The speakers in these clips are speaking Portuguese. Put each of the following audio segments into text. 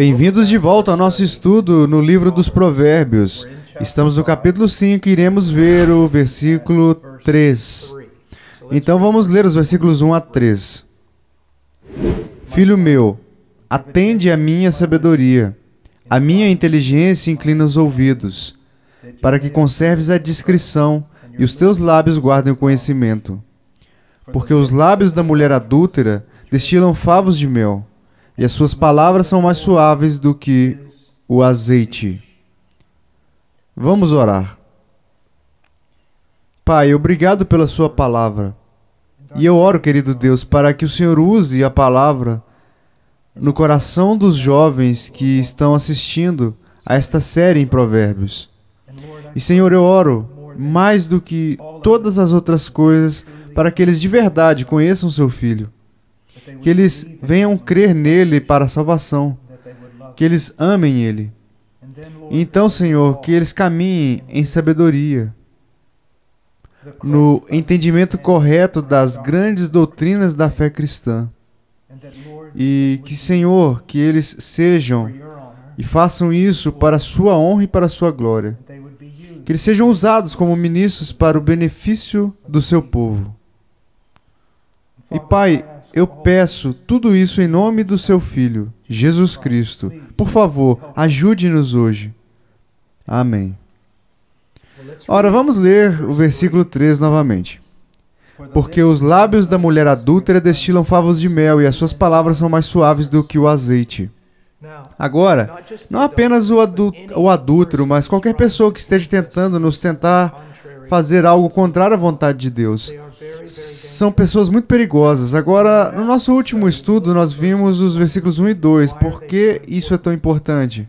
Bem-vindos de volta ao nosso estudo no livro dos Provérbios. Estamos no capítulo 5 e iremos ver o versículo 3. Então vamos ler os versículos 1 a 3. Filho meu, atende a minha sabedoria, a minha inteligência inclina os ouvidos, para que conserves a discrição e os teus lábios guardem o conhecimento. Porque os lábios da mulher adúltera destilam favos de mel, e as suas palavras são mais suaves do que o azeite. Vamos orar. Pai, obrigado pela Sua palavra. E eu oro, querido Deus, para que o Senhor use a palavra no coração dos jovens que estão assistindo a esta série em Provérbios. E, Senhor, eu oro mais do que todas as outras coisas para que eles de verdade conheçam seu Filho que eles venham crer nele para a salvação, que eles amem ele. Então, Senhor, que eles caminhem em sabedoria, no entendimento correto das grandes doutrinas da fé cristã. E que, Senhor, que eles sejam e façam isso para a sua honra e para a sua glória. Que eles sejam usados como ministros para o benefício do seu povo. E Pai, eu peço tudo isso em nome do seu Filho, Jesus Cristo. Por favor, ajude-nos hoje. Amém. Ora, vamos ler o versículo 3 novamente. Porque os lábios da mulher adúltera destilam favos de mel e as suas palavras são mais suaves do que o azeite. Agora, não apenas o, adú o adúltero, mas qualquer pessoa que esteja tentando nos tentar fazer algo contrário à vontade de Deus são pessoas muito perigosas. Agora, no nosso último estudo, nós vimos os versículos 1 e 2. Por que isso é tão importante?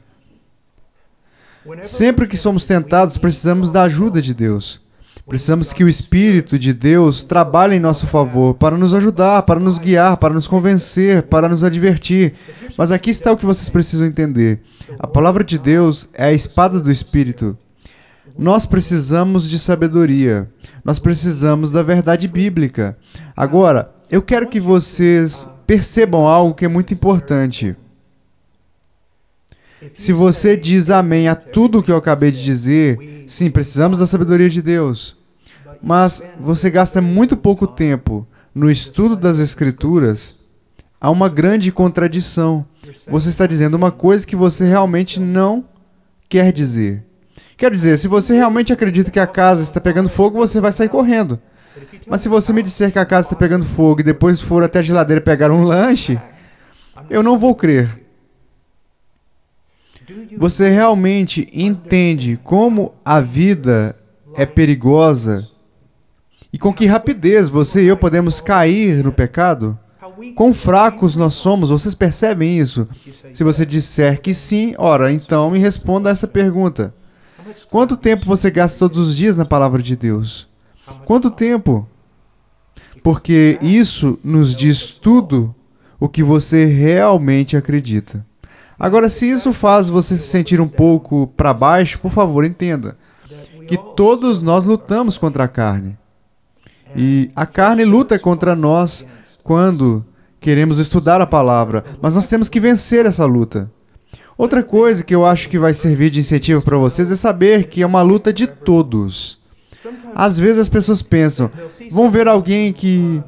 Sempre que somos tentados, precisamos da ajuda de Deus. Precisamos que o Espírito de Deus trabalhe em nosso favor, para nos ajudar, para nos guiar, para nos convencer, para nos advertir. Mas aqui está o que vocês precisam entender: a palavra de Deus é a espada do Espírito. Nós precisamos de sabedoria. Nós precisamos da verdade bíblica. Agora, eu quero que vocês percebam algo que é muito importante. Se você diz amém a tudo o que eu acabei de dizer, sim, precisamos da sabedoria de Deus. Mas você gasta muito pouco tempo no estudo das Escrituras, há uma grande contradição. Você está dizendo uma coisa que você realmente não quer dizer. Quer dizer, se você realmente acredita que a casa está pegando fogo, você vai sair correndo. Mas se você me disser que a casa está pegando fogo e depois for até a geladeira pegar um lanche, eu não vou crer. Você realmente entende como a vida é perigosa e com que rapidez você e eu podemos cair no pecado? Quão fracos nós somos, vocês percebem isso? Se você disser que sim, ora, então me responda essa pergunta. Quanto tempo você gasta todos os dias na palavra de Deus? Quanto tempo? Porque isso nos diz tudo o que você realmente acredita. Agora, se isso faz você se sentir um pouco para baixo, por favor, entenda que todos nós lutamos contra a carne. E a carne luta contra nós quando queremos estudar a palavra, mas nós temos que vencer essa luta. Outra coisa que eu acho que vai servir de incentivo para vocês é saber que é uma luta de todos. Às vezes as pessoas pensam, vão ver alguém que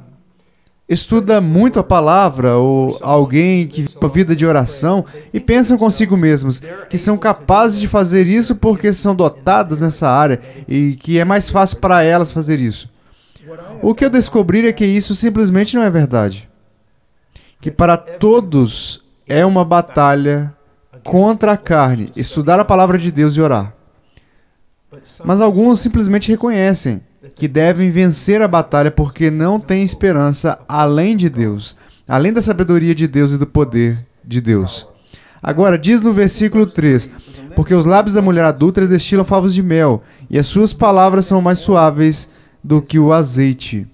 estuda muito a palavra ou alguém que vive uma vida de oração e pensam consigo mesmos que são capazes de fazer isso porque são dotadas nessa área e que é mais fácil para elas fazer isso. O que eu descobri é que isso simplesmente não é verdade. Que para todos é uma batalha contra a carne, estudar a palavra de Deus e orar. Mas alguns simplesmente reconhecem que devem vencer a batalha porque não têm esperança além de Deus, além da sabedoria de Deus e do poder de Deus. Agora, diz no versículo 3: Porque os lábios da mulher adulta destilam favos de mel, e as suas palavras são mais suaves do que o azeite.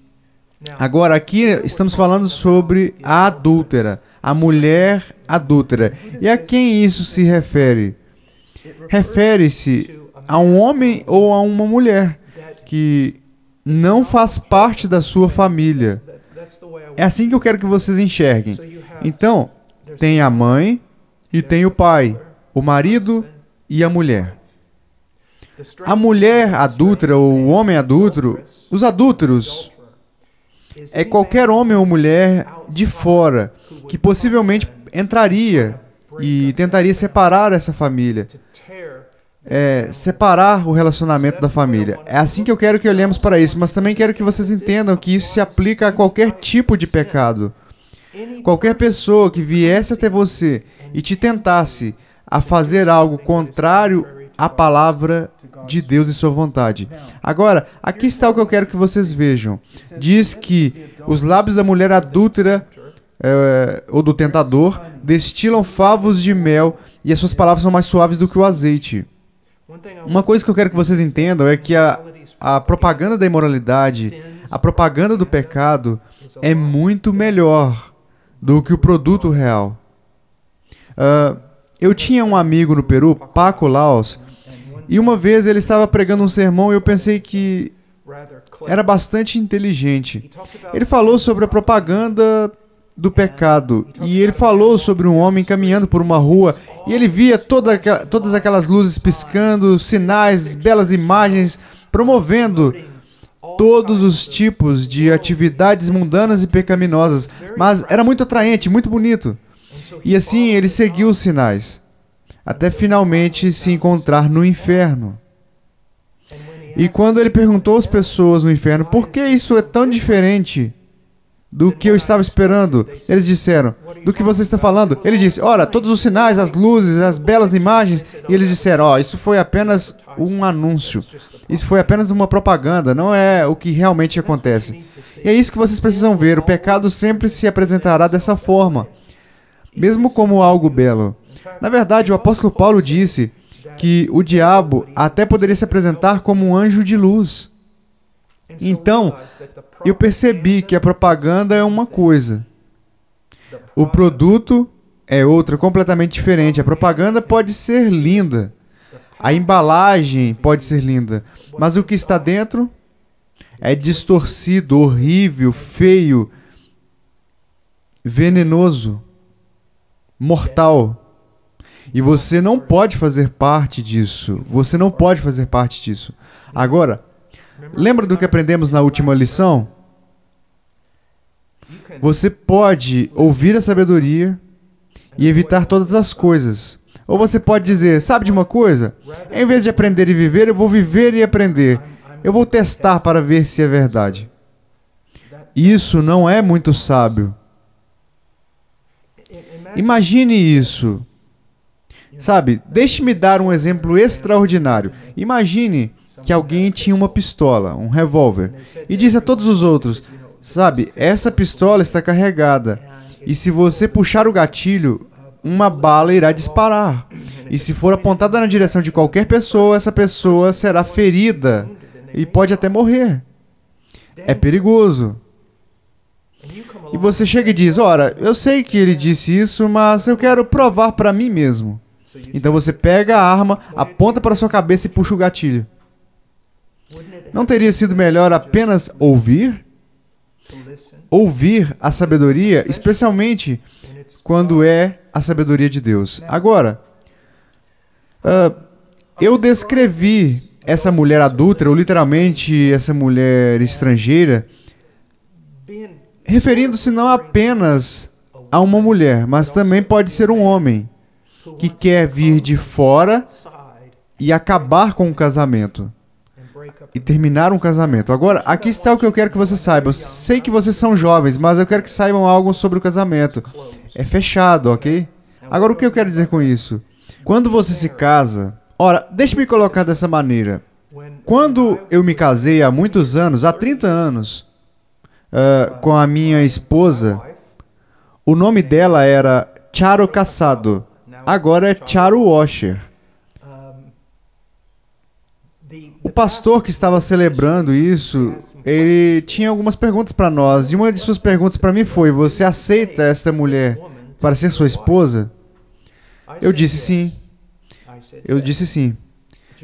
Agora, aqui estamos falando sobre a adúltera a mulher adúltera. E a quem isso se refere? Refere-se a um homem ou a uma mulher que não faz parte da sua família. É assim que eu quero que vocês enxerguem. Então, tem a mãe, E tem o pai, o marido e a mulher. A mulher adúltera ou o homem adúltero, os adúlteros, é qualquer homem ou mulher de fora que possivelmente entraria e tentaria separar essa família, é, separar o relacionamento da família. É assim que eu quero que olhemos para isso, mas também quero que vocês entendam que isso se aplica a qualquer tipo de pecado. Qualquer pessoa que viesse até você e te tentasse a fazer algo contrário à palavra de Deus e sua vontade. Agora, aqui está o que eu quero que vocês vejam. Diz que os lábios da mulher adúltera é, ou do tentador destilam favos de mel e as suas palavras são mais suaves do que o azeite. Uma coisa que eu quero que vocês entendam é que a, a propaganda da imoralidade, a propaganda do pecado, é muito melhor do que o produto real. Uh, eu tinha um amigo no Peru, Paco Laos, e uma vez ele estava pregando um sermão e eu pensei que era bastante inteligente. Ele falou sobre a propaganda do pecado. E ele falou sobre um homem caminhando por uma rua. E ele via toda, todas aquelas luzes piscando, sinais, belas imagens, promovendo todos os tipos de atividades mundanas e pecaminosas, mas era muito atraente, muito bonito. E assim ele seguiu os sinais até finalmente se encontrar no inferno. E quando ele perguntou às pessoas no inferno por que isso é tão diferente do que eu estava esperando, eles disseram: Do que você está falando? Ele disse: Ora, todos os sinais, as luzes, as belas imagens. E eles disseram: Ó, oh, isso foi apenas um anúncio. Isso foi apenas uma propaganda, não é o que realmente acontece. E é isso que vocês precisam ver: o pecado sempre se apresentará dessa forma, mesmo como algo belo. Na verdade, o apóstolo Paulo disse que o diabo até poderia se apresentar como um anjo de luz. Então, eu percebi que a propaganda é uma coisa, o produto é outra, completamente diferente. A propaganda pode ser linda, a embalagem pode ser linda, mas o que está dentro é distorcido, horrível, feio, venenoso, mortal. E você não pode fazer parte disso. Você não pode fazer parte disso. Agora, lembra do que aprendemos na última lição? Você pode ouvir a sabedoria e evitar todas as coisas. Ou você pode dizer: sabe de uma coisa? Em vez de aprender e viver, eu vou viver e aprender. Eu vou testar para ver se é verdade. Isso não é muito sábio. Imagine isso. Sabe, deixe-me dar um exemplo extraordinário. Imagine que alguém tinha uma pistola, um revólver, e disse a todos os outros: Sabe, essa pistola está carregada, e se você puxar o gatilho, uma bala irá disparar. E se for apontada na direção de qualquer pessoa, essa pessoa será ferida e pode até morrer. É perigoso. E você chega e diz: Ora, eu sei que ele disse isso, mas eu quero provar para mim mesmo. Então você pega a arma, aponta para sua cabeça e puxa o gatilho. Não teria sido melhor apenas ouvir? Ouvir a sabedoria, especialmente quando é a sabedoria de Deus. Agora, uh, eu descrevi essa mulher adúltera, ou literalmente essa mulher estrangeira, referindo-se não apenas a uma mulher, mas também pode ser um homem que quer vir de fora e acabar com o casamento. E terminar um casamento. Agora, aqui está o que eu quero que vocês saibam. Sei que vocês são jovens, mas eu quero que saibam algo sobre o casamento. É fechado, ok? Agora, o que eu quero dizer com isso? Quando você se casa. Ora, deixe-me colocar dessa maneira. Quando eu me casei há muitos anos, há 30 anos, uh, com a minha esposa, o nome dela era Charo Casado. Agora é Charu Washer. O pastor que estava celebrando isso, ele tinha algumas perguntas para nós. E uma de suas perguntas para mim foi: Você aceita essa mulher para ser sua esposa? Eu disse sim. Eu disse sim.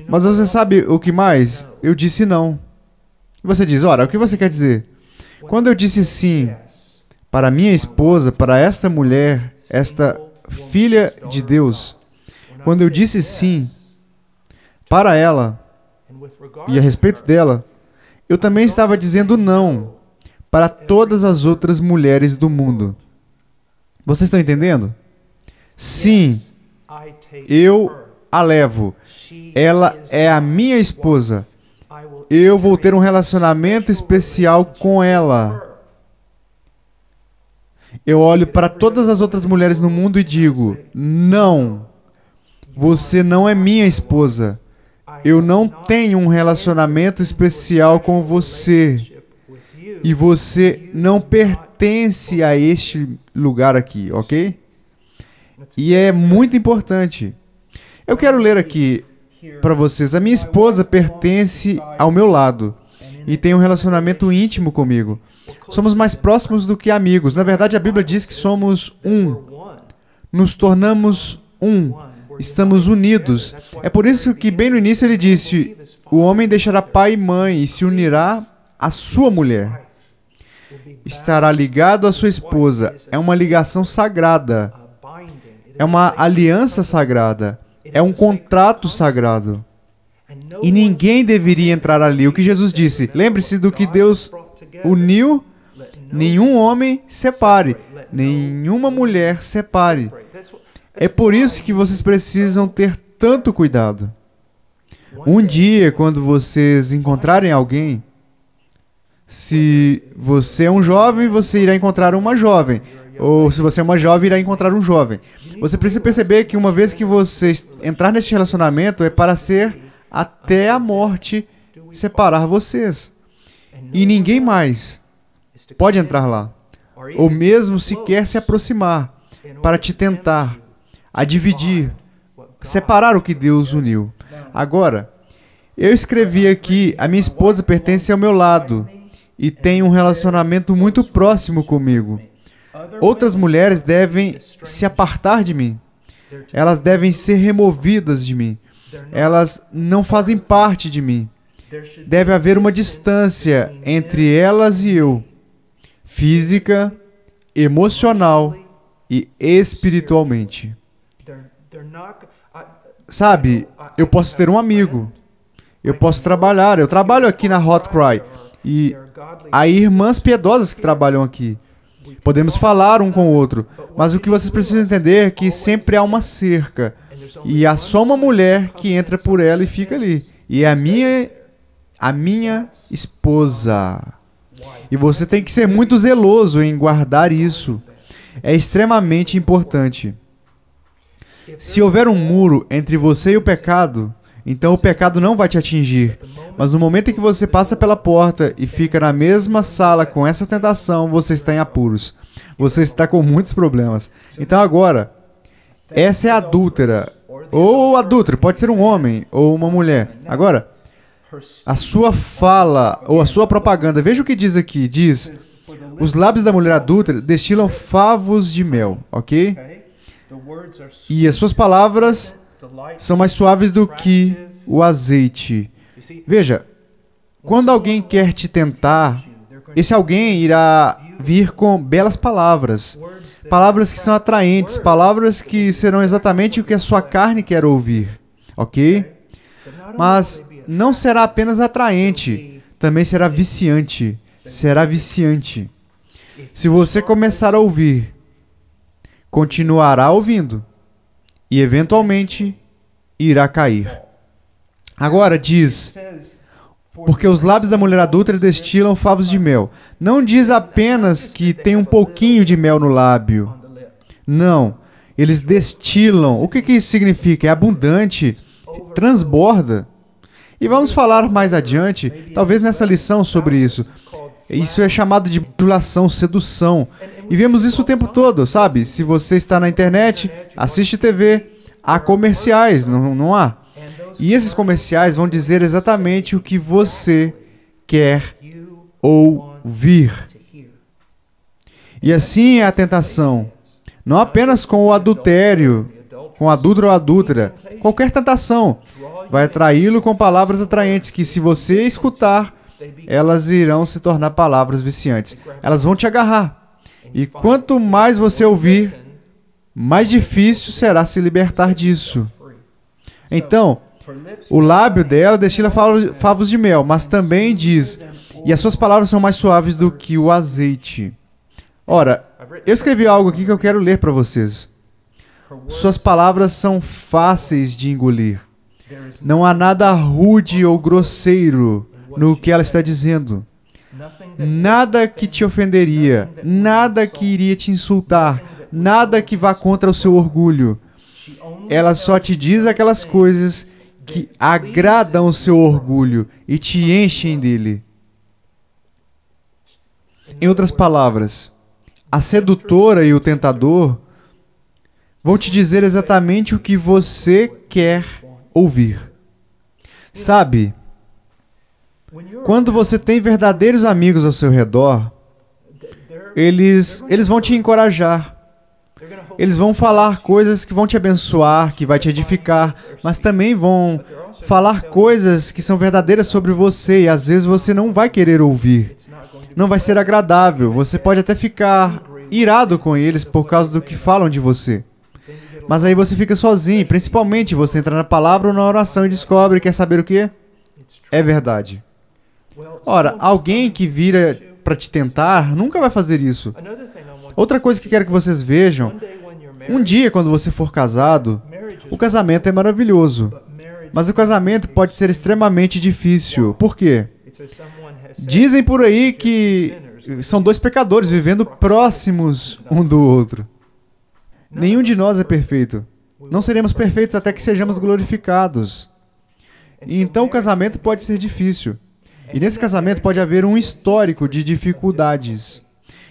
Mas você sabe o que mais? Eu disse não. E você diz: Ora, o que você quer dizer? Quando eu disse sim para minha esposa, para esta mulher, esta filha de Deus. Quando eu disse sim para ela e a respeito dela, eu também estava dizendo não para todas as outras mulheres do mundo. Vocês estão entendendo? Sim, eu a levo. Ela é a minha esposa. Eu vou ter um relacionamento especial com ela. Eu olho para todas as outras mulheres no mundo e digo: não, você não é minha esposa. Eu não tenho um relacionamento especial com você. E você não pertence a este lugar aqui, ok? E é muito importante. Eu quero ler aqui para vocês. A minha esposa pertence ao meu lado e tem um relacionamento íntimo comigo. Somos mais próximos do que amigos. Na verdade, a Bíblia diz que somos um. Nos tornamos um. Estamos unidos. É por isso que, bem no início, ele disse: O homem deixará pai e mãe e se unirá à sua mulher. Estará ligado à sua esposa. É uma ligação sagrada. É uma aliança sagrada. É um contrato sagrado. E ninguém deveria entrar ali. O que Jesus disse? Lembre-se do que Deus uniu, nenhum homem separe, nenhuma mulher separe. É por isso que vocês precisam ter tanto cuidado. Um dia, quando vocês encontrarem alguém, se você é um jovem, você irá encontrar uma jovem. Ou se você é uma jovem, irá encontrar um jovem. Você precisa perceber que uma vez que você entrar nesse relacionamento, é para ser até a morte separar vocês. E ninguém mais pode entrar lá. Ou mesmo sequer se aproximar para te tentar a dividir, separar o que Deus uniu. Agora, eu escrevi aqui: a minha esposa pertence ao meu lado e tem um relacionamento muito próximo comigo. Outras mulheres devem se apartar de mim. Elas devem ser removidas de mim. Elas não fazem parte de mim. Deve haver uma distância entre elas e eu, física, emocional e espiritualmente. Sabe, eu posso ter um amigo, eu posso trabalhar, eu trabalho aqui na Hot Cry e há irmãs piedosas que trabalham aqui. Podemos falar um com o outro, mas o que vocês precisam entender é que sempre há uma cerca e há só uma mulher que entra por ela e fica ali. E é a minha a minha esposa. E você tem que ser muito zeloso em guardar isso. É extremamente importante. Se houver um muro entre você e o pecado, então o pecado não vai te atingir. Mas no momento em que você passa pela porta e fica na mesma sala com essa tentação, você está em apuros. Você está com muitos problemas. Então agora, essa é a adúltera. Ou adúltero, pode ser um homem ou uma mulher. Agora, a sua fala ou a sua propaganda, veja o que diz aqui: diz, os lábios da mulher adúltera destilam favos de mel, ok? E as suas palavras são mais suaves do que o azeite. Veja, quando alguém quer te tentar, esse alguém irá vir com belas palavras, palavras que são atraentes, palavras que serão exatamente o que a sua carne quer ouvir, ok? Mas não será apenas atraente, também será viciante. Será viciante. Se você começar a ouvir, continuará ouvindo e eventualmente irá cair. Agora diz: porque os lábios da mulher adulta destilam favos de mel. Não diz apenas que tem um pouquinho de mel no lábio. Não. Eles destilam. O que, que isso significa? É abundante, transborda. E vamos falar mais adiante, talvez nessa lição sobre isso. Isso é chamado de manipulação, sedução. E vemos isso o tempo todo, sabe? Se você está na internet, assiste TV, há comerciais, não, não há? E esses comerciais vão dizer exatamente o que você quer ouvir. E assim é a tentação. Não apenas com o adultério, com adúltero ou adúltera. Qualquer tentação vai atraí-lo com palavras atraentes que, se você escutar, elas irão se tornar palavras viciantes. Elas vão te agarrar. E quanto mais você ouvir, mais difícil será se libertar disso. Então, o lábio dela destila favos de mel, mas também diz: E as suas palavras são mais suaves do que o azeite. Ora, eu escrevi algo aqui que eu quero ler para vocês. Suas palavras são fáceis de engolir. Não há nada rude ou grosseiro no que ela está dizendo. Nada que te ofenderia, nada que iria te insultar, nada que vá contra o seu orgulho. Ela só te diz aquelas coisas que agradam o seu orgulho e te enchem dele. Em outras palavras, a sedutora e o tentador vão te dizer exatamente o que você quer ouvir. Sabe, quando você tem verdadeiros amigos ao seu redor, eles, eles vão te encorajar. Eles vão falar coisas que vão te abençoar, que vai te edificar, mas também vão falar coisas que são verdadeiras sobre você e às vezes você não vai querer ouvir. Não vai ser agradável. Você pode até ficar irado com eles por causa do que falam de você. Mas aí você fica sozinho, principalmente você entra na palavra ou na oração e descobre, quer saber o que? É verdade. Ora, alguém que vira para te tentar nunca vai fazer isso. Outra coisa que quero que vocês vejam: um dia, quando você for casado, o casamento é maravilhoso. Mas o casamento pode ser extremamente difícil. Por quê? Dizem por aí que são dois pecadores vivendo próximos um do outro. Nenhum de nós é perfeito. Não seremos perfeitos até que sejamos glorificados. E então o casamento pode ser difícil. E nesse casamento pode haver um histórico de dificuldades.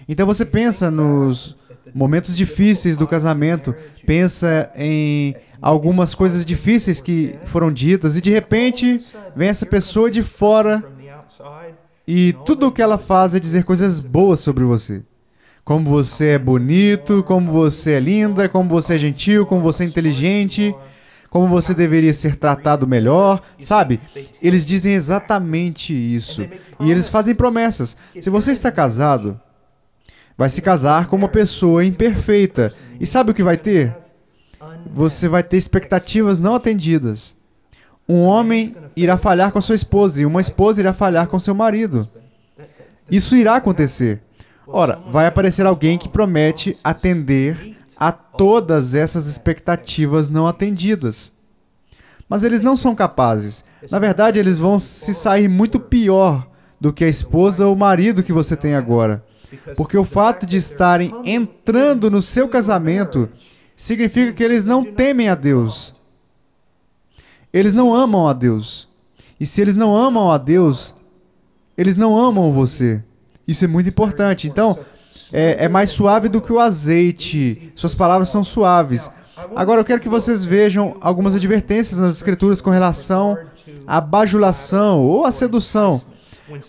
Então você pensa nos momentos difíceis do casamento, pensa em algumas coisas difíceis que foram ditas e de repente vem essa pessoa de fora e tudo o que ela faz é dizer coisas boas sobre você. Como você é bonito, como você é linda, como você é gentil, como você é inteligente, como você deveria ser tratado melhor, sabe? Eles dizem exatamente isso. E eles fazem promessas. Se você está casado, vai se casar com uma pessoa imperfeita. E sabe o que vai ter? Você vai ter expectativas não atendidas. Um homem irá falhar com sua esposa e uma esposa irá falhar com seu marido. Isso irá acontecer. Ora, vai aparecer alguém que promete atender a todas essas expectativas não atendidas. Mas eles não são capazes. Na verdade, eles vão se sair muito pior do que a esposa ou o marido que você tem agora. Porque o fato de estarem entrando no seu casamento significa que eles não temem a Deus. Eles não amam a Deus. E se eles não amam a Deus, eles não amam você. Isso é muito importante. Então, é, é mais suave do que o azeite. Suas palavras são suaves. Agora eu quero que vocês vejam algumas advertências nas escrituras com relação à bajulação ou à sedução.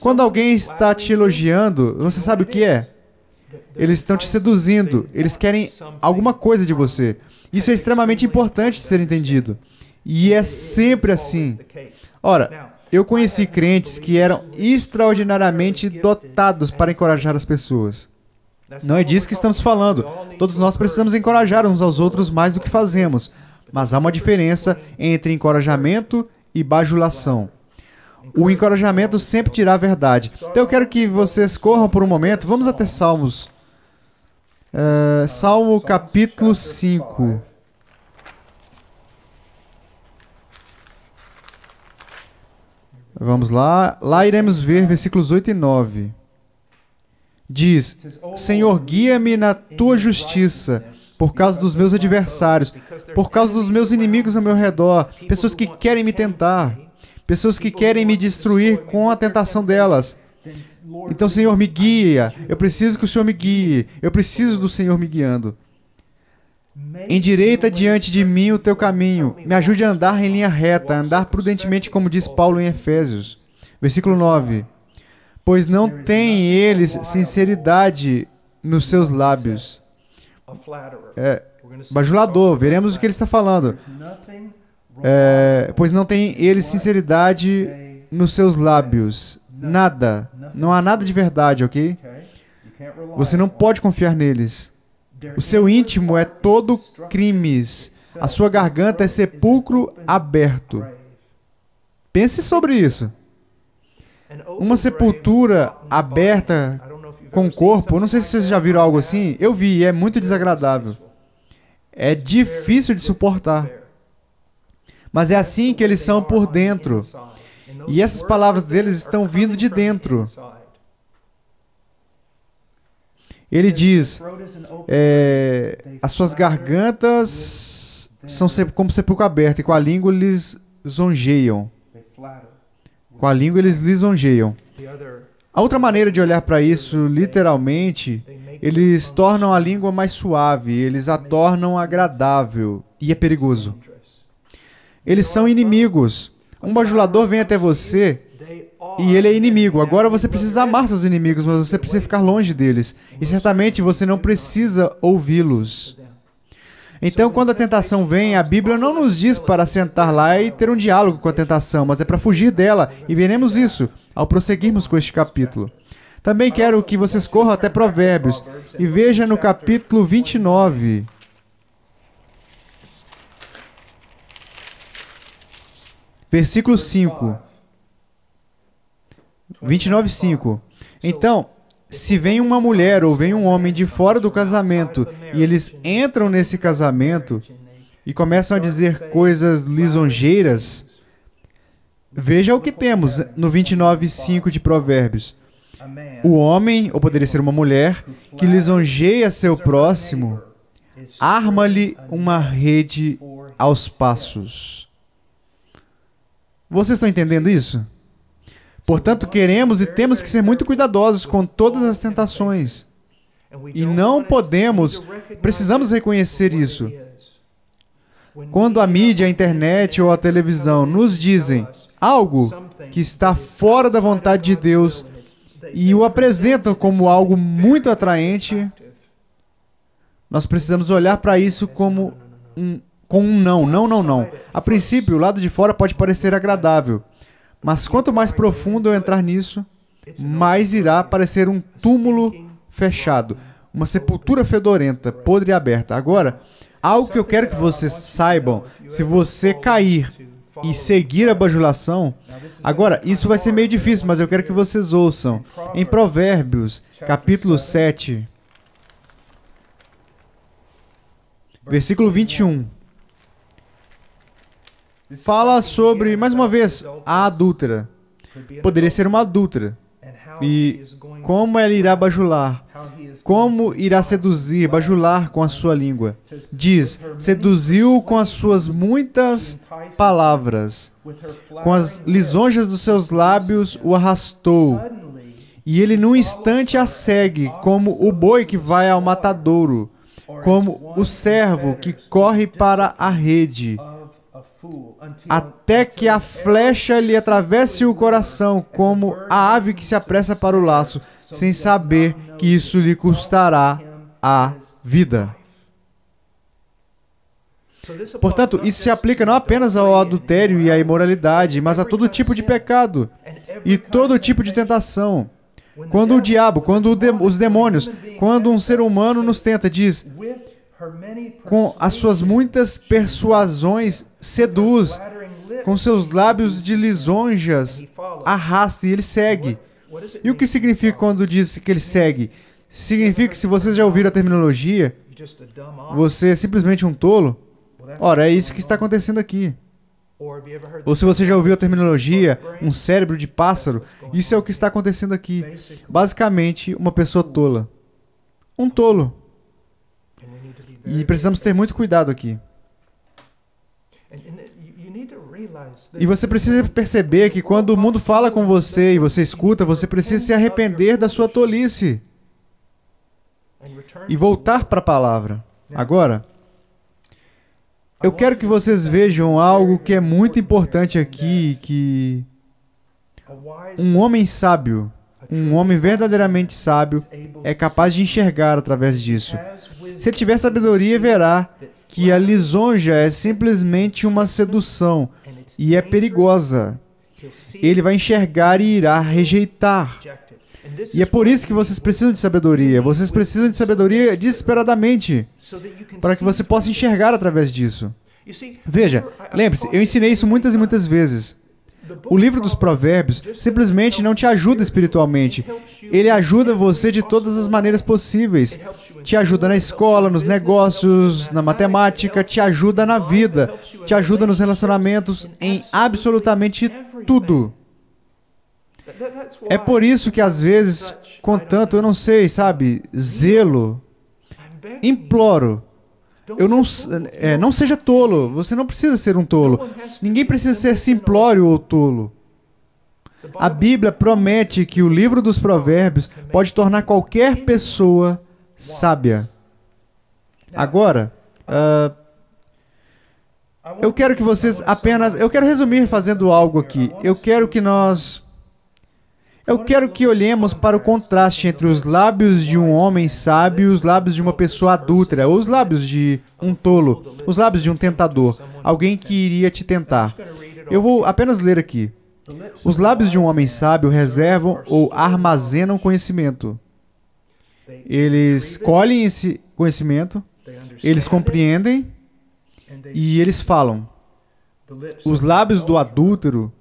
Quando alguém está te elogiando, você sabe o que é? Eles estão te seduzindo, eles querem alguma coisa de você. Isso é extremamente importante de ser entendido. E é sempre assim. Ora, eu conheci crentes que eram extraordinariamente dotados para encorajar as pessoas. Não é disso que estamos falando. Todos nós precisamos encorajar uns aos outros mais do que fazemos. Mas há uma diferença entre encorajamento e bajulação. O encorajamento sempre dirá a verdade. Então eu quero que vocês corram por um momento. Vamos até Salmos. Uh, Salmo capítulo 5. Vamos lá. Lá iremos ver versículos 8 e 9. Diz: Senhor, guia-me na tua justiça, por causa dos meus adversários, por causa dos meus inimigos ao meu redor, pessoas que querem me tentar, pessoas que querem me destruir com a tentação delas. Então, Senhor, me guia. Eu preciso que o Senhor me guie. Eu preciso do Senhor me guiando. Endireita diante de mim o teu caminho. Me ajude a andar em linha reta, andar prudentemente, como diz Paulo em Efésios. Versículo 9. Pois não tem eles sinceridade nos seus lábios. É, bajulador, veremos o que ele está falando. É, pois não tem eles sinceridade nos seus lábios. Nada. Não há nada de verdade, ok? Você não pode confiar neles. O seu íntimo é todo crimes. A sua garganta é sepulcro aberto. Pense sobre isso. Uma sepultura aberta com o corpo, não sei se vocês já viram algo assim. Eu vi, é muito desagradável. É difícil de suportar. Mas é assim que eles são por dentro. E essas palavras deles estão vindo de dentro. Ele diz: é, as suas gargantas são como sepulcro aberto, e com a língua eles lisonjeiam. Com a língua eles lisonjeiam. A outra maneira de olhar para isso, literalmente, eles tornam a língua mais suave, eles a tornam agradável e é perigoso. Eles são inimigos. Um bajulador vem até você e ele é inimigo. Agora você precisa amar seus inimigos, mas você precisa ficar longe deles. E certamente você não precisa ouvi-los. Então, quando a tentação vem, a Bíblia não nos diz para sentar lá e ter um diálogo com a tentação, mas é para fugir dela. E veremos isso ao prosseguirmos com este capítulo. Também quero que vocês corram até Provérbios e veja no capítulo 29. Versículo 5. 29, 5. Então, se vem uma mulher ou vem um homem de fora do casamento e eles entram nesse casamento e começam a dizer coisas lisonjeiras, veja o que temos no 29, 5 de Provérbios. O homem, ou poderia ser uma mulher, que lisonjeia seu próximo, arma-lhe uma rede aos passos. Vocês estão entendendo isso? Portanto, queremos e temos que ser muito cuidadosos com todas as tentações. E não podemos, precisamos reconhecer isso. Quando a mídia, a internet ou a televisão nos dizem algo que está fora da vontade de Deus e o apresentam como algo muito atraente, nós precisamos olhar para isso como um, com um não, não, não, não. A princípio, o lado de fora pode parecer agradável. Mas quanto mais profundo eu entrar nisso, mais irá parecer um túmulo fechado, uma sepultura fedorenta, podre e aberta. Agora, algo que eu quero que vocês saibam: se você cair e seguir a bajulação, agora isso vai ser meio difícil, mas eu quero que vocês ouçam. Em Provérbios, capítulo 7, versículo 21 fala sobre, mais uma vez, a adúltera. Poderia ser uma adúltera. E como ela irá bajular? Como irá seduzir, bajular com a sua língua? Diz: seduziu com as suas muitas palavras, com as lisonjas dos seus lábios o arrastou. E ele num instante a segue, como o boi que vai ao matadouro, como o servo que corre para a rede até que a flecha lhe atravesse o coração, como a ave que se apressa para o laço, sem saber que isso lhe custará a vida. Portanto, isso se aplica não apenas ao adultério e à imoralidade, mas a todo tipo de pecado e todo tipo de tentação. Quando o diabo, quando os demônios, quando um ser humano nos tenta, diz: com as suas muitas persuasões, seduz, com seus lábios de lisonjas, arrasta e ele segue. E o que significa quando diz que ele segue? Significa que se vocês já ouviram a terminologia, você é simplesmente um tolo? Ora, é isso que está acontecendo aqui. Ou se você já ouviu a terminologia, um cérebro de pássaro, isso é o que está acontecendo aqui. Basicamente, uma pessoa tola. Um tolo. E precisamos ter muito cuidado aqui. E você precisa perceber que quando o mundo fala com você e você escuta, você precisa se arrepender da sua tolice e voltar para a palavra. Agora, eu quero que vocês vejam algo que é muito importante aqui, que um homem sábio, um homem verdadeiramente sábio, é capaz de enxergar através disso. Se ele tiver sabedoria, verá que a lisonja é simplesmente uma sedução e é perigosa. Ele vai enxergar e irá rejeitar. E é por isso que vocês precisam de sabedoria. Vocês precisam de sabedoria desesperadamente para que você possa enxergar através disso. Veja, lembre-se, eu ensinei isso muitas e muitas vezes. O livro dos Provérbios simplesmente não te ajuda espiritualmente. Ele ajuda você de todas as maneiras possíveis. Te ajuda na escola, nos negócios, na matemática, te ajuda na vida, te ajuda nos relacionamentos, em absolutamente tudo. É por isso que às vezes, com tanto, eu não sei, sabe, zelo, imploro, eu não, é, não seja tolo. Você não precisa ser um tolo. Ninguém precisa ser simplório ou tolo. A Bíblia promete que o livro dos Provérbios pode tornar qualquer pessoa sábia. Agora, uh, eu quero que vocês apenas. Eu quero resumir fazendo algo aqui. Eu quero que nós eu quero que olhemos para o contraste entre os lábios de um homem sábio e os lábios de uma pessoa adúltera, os lábios de um tolo, os lábios de um tentador, alguém que iria te tentar. Eu vou apenas ler aqui. Os lábios de um homem sábio reservam ou armazenam conhecimento. Eles colhem esse conhecimento, eles compreendem e eles falam. Os lábios do adúltero,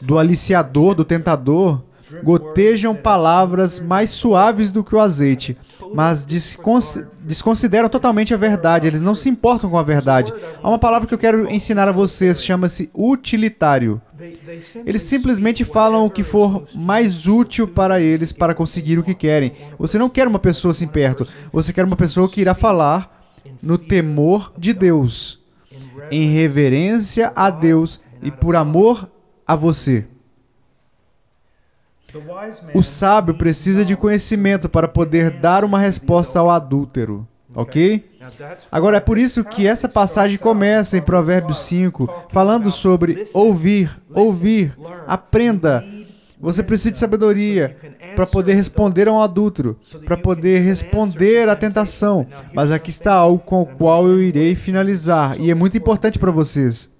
do aliciador, do tentador, gotejam palavras mais suaves do que o azeite, mas desconsideram totalmente a verdade, eles não se importam com a verdade. Há uma palavra que eu quero ensinar a vocês, chama-se utilitário. Eles simplesmente falam o que for mais útil para eles para conseguir o que querem. Você não quer uma pessoa assim perto, você quer uma pessoa que irá falar no temor de Deus, em reverência a Deus e por amor a você. O sábio precisa de conhecimento para poder dar uma resposta ao adúltero. Ok? Agora é por isso que essa passagem começa em Provérbios 5, falando sobre ouvir, ouvir, aprenda. Você precisa de sabedoria para poder responder a um adúltero, para poder responder à tentação. Mas aqui está algo com o qual eu irei finalizar, e é muito importante para vocês.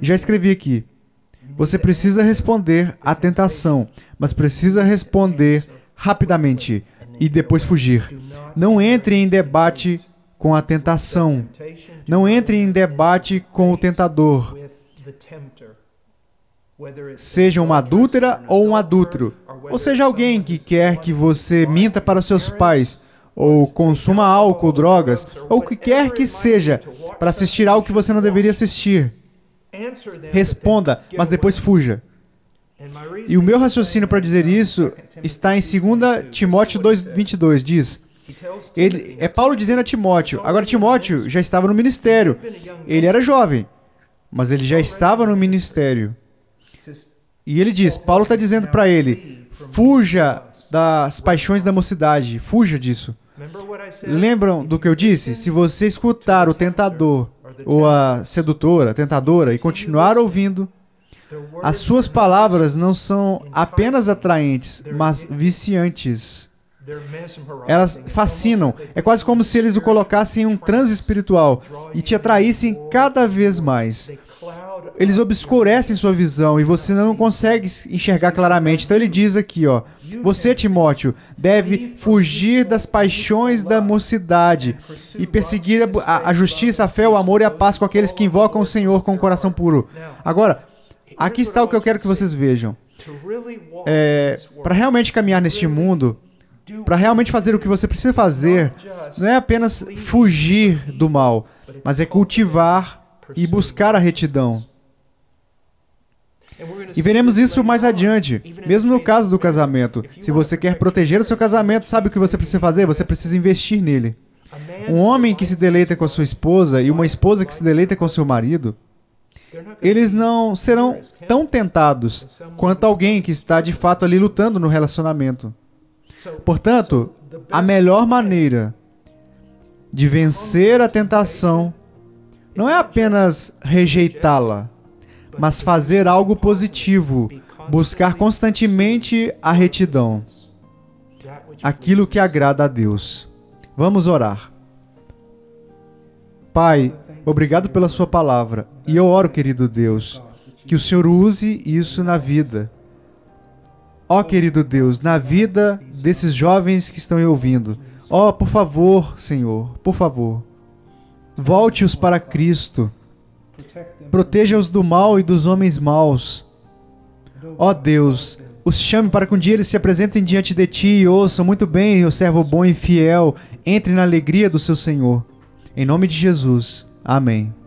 Já escrevi aqui. Você precisa responder à tentação, mas precisa responder rapidamente e depois fugir. Não entre em debate com a tentação. Não entre em debate com o tentador. Seja uma adúltera ou um adúltero, ou seja alguém que quer que você minta para seus pais, ou consuma álcool, drogas, ou o que quer que seja, para assistir algo que você não deveria assistir. Responda, mas depois fuja. E o meu raciocínio para dizer isso está em 2 Timóteo 2:22, diz: ele, é Paulo dizendo a Timóteo. Agora Timóteo já estava no ministério. Ele era jovem, mas ele já estava no ministério. E ele diz, Paulo está dizendo para ele: fuja das paixões da mocidade, fuja disso. Lembram do que eu disse? Se você escutar o tentador ou a sedutora, tentadora, e continuar ouvindo, as suas palavras não são apenas atraentes, mas viciantes. Elas fascinam. É quase como se eles o colocassem em um transe espiritual e te atraíssem cada vez mais. Eles obscurecem sua visão e você não consegue enxergar claramente. Então ele diz aqui, ó: Você, Timóteo, deve fugir das paixões da mocidade e perseguir a, a justiça, a fé, o amor e a paz com aqueles que invocam o Senhor com o coração puro. Agora, aqui está o que eu quero que vocês vejam. É, para realmente caminhar neste mundo, para realmente fazer o que você precisa fazer, não é apenas fugir do mal, mas é cultivar e buscar a retidão. E veremos isso mais adiante, mesmo no caso do casamento. Se você quer proteger o seu casamento, sabe o que você precisa fazer? Você precisa investir nele. Um homem que se deleita com a sua esposa e uma esposa que se deleita com seu marido, eles não serão tão tentados quanto alguém que está de fato ali lutando no relacionamento. Portanto, a melhor maneira de vencer a tentação não é apenas rejeitá-la, mas fazer algo positivo, buscar constantemente a retidão, aquilo que agrada a Deus. Vamos orar. Pai, obrigado pela Sua palavra. E eu oro, querido Deus, que o Senhor use isso na vida Ó querido Deus, na vida desses jovens que estão aí ouvindo. Ó, por favor, Senhor, por favor. Volte-os para Cristo. Proteja-os do mal e dos homens maus. Ó Deus, os chame para que um dia eles se apresentem diante de ti e ouçam muito bem, o servo bom e fiel, entre na alegria do seu Senhor. Em nome de Jesus. Amém.